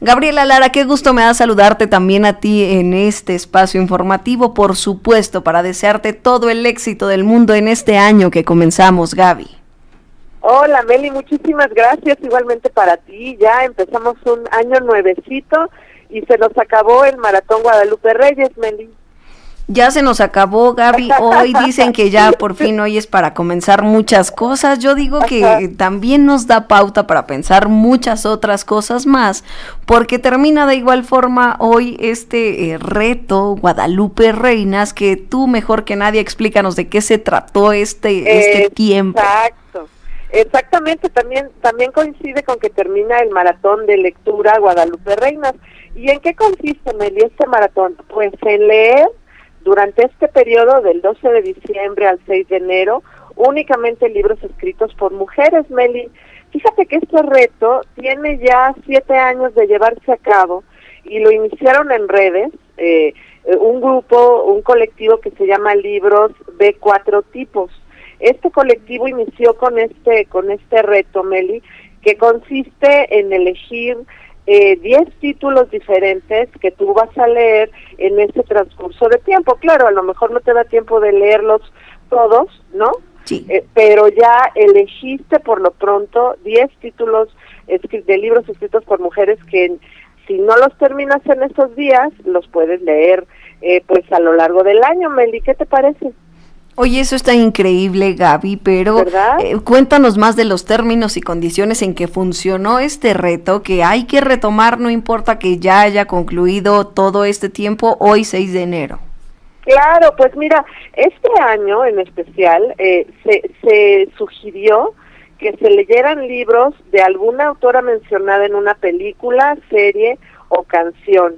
Gabriela Lara, qué gusto me da saludarte también a ti en este espacio informativo, por supuesto, para desearte todo el éxito del mundo en este año que comenzamos, Gaby. Hola Meli, muchísimas gracias igualmente para ti. Ya empezamos un año nuevecito y se nos acabó el Maratón Guadalupe Reyes, Meli. Ya se nos acabó, Gaby. Hoy dicen que ya por fin hoy es para comenzar muchas cosas. Yo digo que también nos da pauta para pensar muchas otras cosas más, porque termina de igual forma hoy este eh, reto Guadalupe Reinas, que tú mejor que nadie explícanos de qué se trató este, este tiempo. Exacto. Exactamente, también también coincide con que termina el maratón de lectura Guadalupe Reinas. ¿Y en qué consiste, Meli, este maratón? Pues en leer durante este periodo del 12 de diciembre al 6 de enero, únicamente libros escritos por mujeres, Meli. Fíjate que este reto tiene ya siete años de llevarse a cabo y lo iniciaron en redes, eh, un grupo, un colectivo que se llama Libros de Cuatro Tipos. Este colectivo inició con este, con este reto, Meli, que consiste en elegir eh, 10 títulos diferentes que tú vas a leer en ese transcurso de tiempo. Claro, a lo mejor no te da tiempo de leerlos todos, ¿no? Sí. Eh, pero ya elegiste por lo pronto 10 títulos de libros escritos por mujeres que si no los terminas en esos días, los puedes leer eh, pues a lo largo del año. Meli, ¿qué te parece? Oye, eso está increíble, Gaby, pero eh, cuéntanos más de los términos y condiciones en que funcionó este reto, que hay que retomar, no importa que ya haya concluido todo este tiempo, hoy 6 de enero. Claro, pues mira, este año en especial eh, se, se sugirió que se leyeran libros de alguna autora mencionada en una película, serie o canción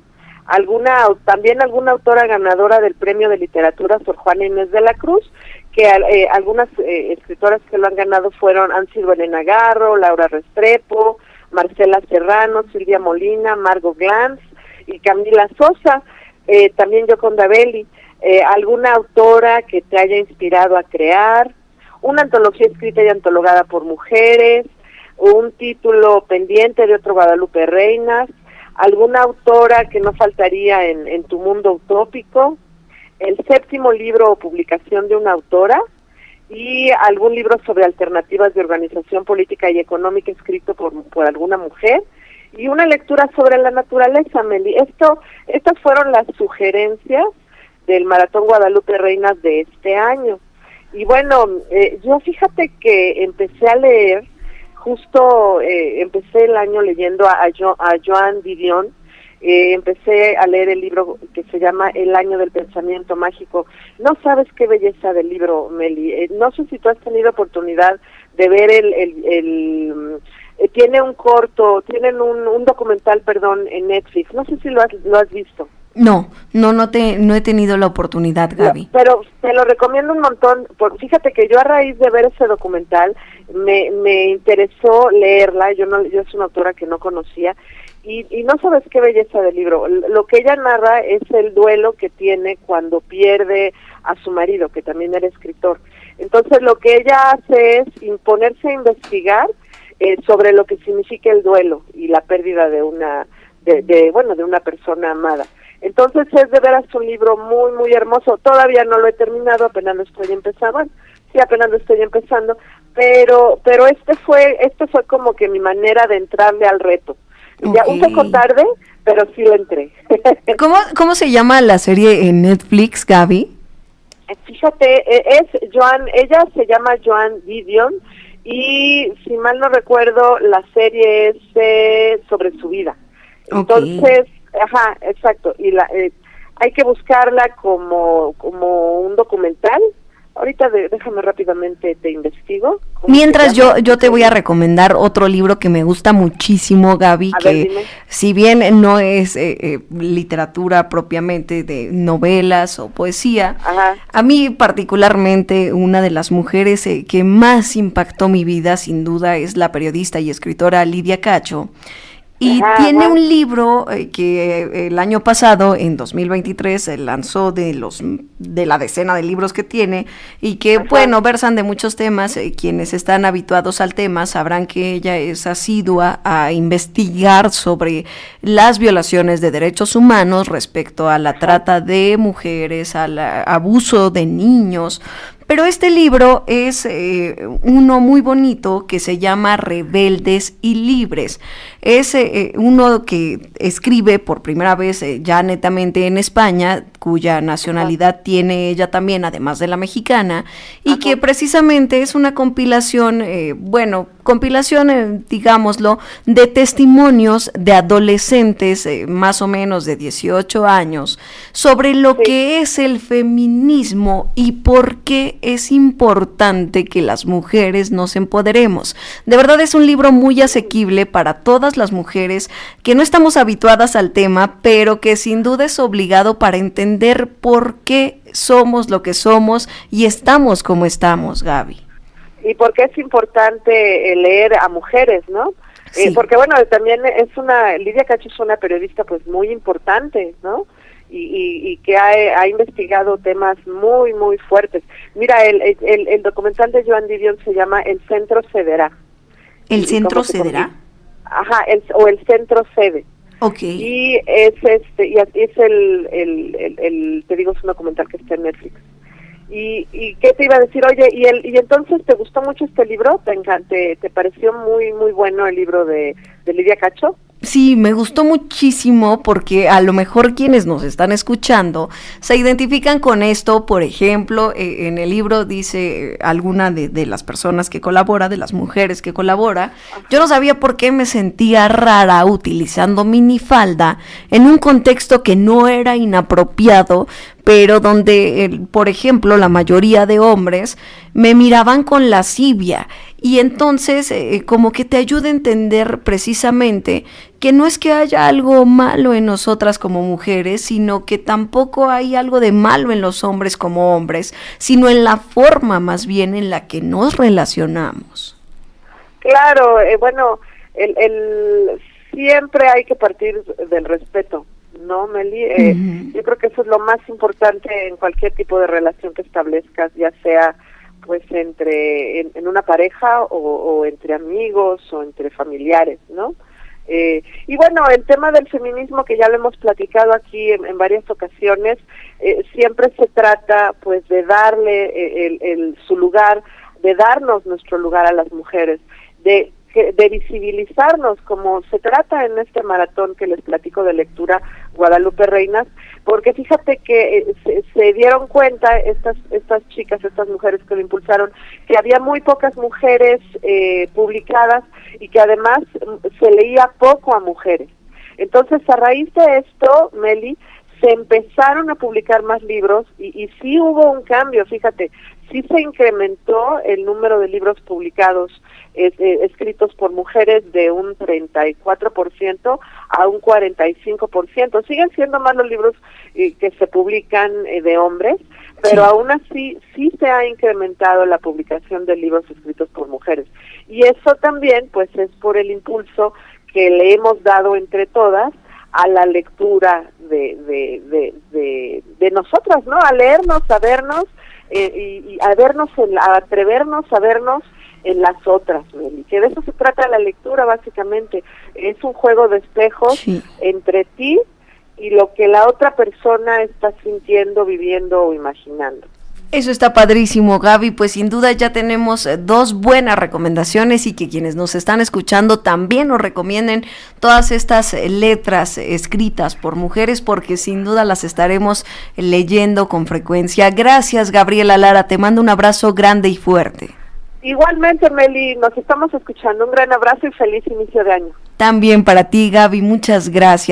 alguna también alguna autora ganadora del premio de literatura Sor Juana Inés de la Cruz que eh, algunas eh, escritoras que lo han ganado fueron han sido Elena Garro, Laura Restrepo, Marcela Serrano, Silvia Molina, Margo Glantz y Camila Sosa, eh, también Yoconda Belli, eh, alguna autora que te haya inspirado a crear, una antología escrita y antologada por mujeres, un título pendiente de otro Guadalupe Reinas, alguna autora que no faltaría en, tu mundo utópico, el séptimo libro o publicación de una autora y algún libro sobre alternativas de organización política y económica escrito por, por alguna mujer y una lectura sobre la naturaleza, Meli. Esto, estas fueron las sugerencias del Maratón Guadalupe Reinas de este año. Y bueno, eh, yo fíjate que empecé a leer justo eh, empecé el año leyendo a, a, Joan Didion, eh, empecé a leer el libro que se llama El año del pensamiento mágico. No sabes qué belleza del libro, Meli. Eh, no sé si tú has tenido oportunidad de ver el... el, el tiene un corto, tienen un, un documental, perdón, en Netflix. No sé si lo has, lo has visto. No, no, no te, no he tenido la oportunidad, Gaby. pero te lo recomiendo un montón. Por, fíjate que yo a raíz de ver ese documental me, me interesó leerla. Yo no, yo soy una autora que no conocía y, y no sabes qué belleza del libro. Lo que ella narra es el duelo que tiene cuando pierde a su marido, que también era escritor. Entonces lo que ella hace es imponerse a investigar eh, sobre lo que significa el duelo y la pérdida de una, de, de bueno, de una persona amada. Entonces es de veras un libro muy, muy hermoso. Todavía no lo he terminado, apenas lo estoy empezando. sí, apenas lo estoy empezando, pero, pero este fue, este fue como que mi manera de entrarle al reto. Ya un poco tarde, pero sí lo entré. ¿Cómo, ¿Cómo se llama la serie en Netflix, Gaby? Fíjate, e, es Joan, ella se llama Joan Gideon y si mal no recuerdo, la serie es sobre su vida. Entonces, Ajá, exacto. Y la, eh, hay que buscarla como, como un documental. Ahorita déjame rápidamente te investigo. Mientras yo yo te voy a recomendar otro libro que me gusta muchísimo, Gaby, que si bien no es eh, eh, literatura propiamente de novelas o poesía, a mí particularmente una de las mujeres que más impactó mi vida sin duda es la periodista y escritora Lidia Cacho Y tiene un libro eh, que eh, el año pasado, en 2023, se lanzó de los de la decena de libros que tiene y que, bueno, versan de muchos temas. Eh, quienes están habituados al tema sabrán que ella es asidua a investigar sobre las violaciones de derechos humanos respecto a la trata de mujeres, al abuso de niños, pero este libro es eh, uno muy bonito que se llama Rebeldes y Libres. Es eh, uno que escribe por primera vez eh, ya netamente en España, cuya nacionalidad tiene ella también, además de la mexicana, y que precisamente es una compilación, bueno, compilación, digámoslo, de testimonios de adolescentes más o menos de 18 años sobre lo que es el feminismo y por qué es importante que las mujeres nos empoderemos. De verdad es un libro muy asequible para todas las mujeres que no estamos habituadas al tema, pero que sin duda es obligado para entender por qué somos lo que somos y estamos como estamos, Gaby. Y por qué es importante eh, leer a mujeres, ¿no? Eh, porque bueno, también es una, Lidia Cacho es una periodista pues muy importante, ¿no? y, que ha, investigado temas muy, muy fuertes. Mira, el, el, documental de Joan Didion se llama El Centro Cederá. ¿El Centro Cederá? Ajá, o el Centro Cede. Ok. Y es, este, y es el, el, el, te digo, es un documental que está en Netflix. Y, y qué te iba a decir, oye, y, el, y entonces te gustó mucho este libro, te, te, te pareció muy, muy bueno el libro de, de Lidia Cacho. Sí, me gustó muchísimo porque a lo mejor quienes nos están escuchando se identifican con esto. Por ejemplo, eh, en el libro dice eh, alguna de, de, las personas que colabora, de las mujeres que colabora, yo no sabía por qué me sentía rara utilizando minifalda en un contexto que no era inapropiado, pero donde, por ejemplo, la mayoría de hombres me miraban con lascivia y entonces eh, como que te ayuda a entender precisamente que no es que haya algo malo en nosotras como mujeres, sino que tampoco hay algo de malo en los hombres como hombres, sino en la forma más bien en la que nos relacionamos. Claro, eh, bueno, el, el, siempre hay que partir del respeto, ¿no, Meli? Eh, yo creo que eso es lo más importante en cualquier tipo de relación que establezcas, ya sea pues entre en, una pareja o, entre amigos o entre familiares, ¿no? Eh, y bueno, el tema del feminismo que ya lo hemos platicado aquí en, varias ocasiones, eh, siempre se trata pues de darle eh, el, su lugar, de darnos nuestro lugar a las mujeres, de de visibilizarnos como se trata en este maratón que les platico de lectura Guadalupe Reinas, porque fíjate que eh, dieron cuenta estas estas chicas, estas mujeres que lo impulsaron, que había muy pocas mujeres eh, publicadas y que además mm, se leía poco a mujeres. Entonces, a raíz de esto, Meli, se empezaron a publicar más libros y, y sí hubo un cambio, fíjate, sí se incrementó el número de libros publicados eh, escritos por mujeres de un 34% a un 45%. Siguen siendo más los libros eh, que se publican eh, de hombres, pero aún así sí se ha incrementado la publicación de libros escritos por mujeres. Y eso también pues es por el impulso que le hemos dado entre todas a la lectura de, de, de, de, nosotras, ¿no? A leernos, a vernos eh, y, a vernos, a atrevernos a vernos en las otras, que de eso se trata la lectura básicamente. Es un juego de espejos entre ti y lo que la otra persona está sintiendo, viviendo o imaginando. Eso está padrísimo, Gaby. Pues sin duda ya tenemos eh, dos buenas recomendaciones y que quienes nos están escuchando también nos recomienden todas estas eh, letras escritas por mujeres porque sin duda las estaremos leyendo con frecuencia. Gracias, Gabriela Lara. Te mando un abrazo grande y fuerte. Igualmente, Meli, nos estamos escuchando. Un gran abrazo y feliz inicio de año. También para ti, Gaby. Muchas gracias.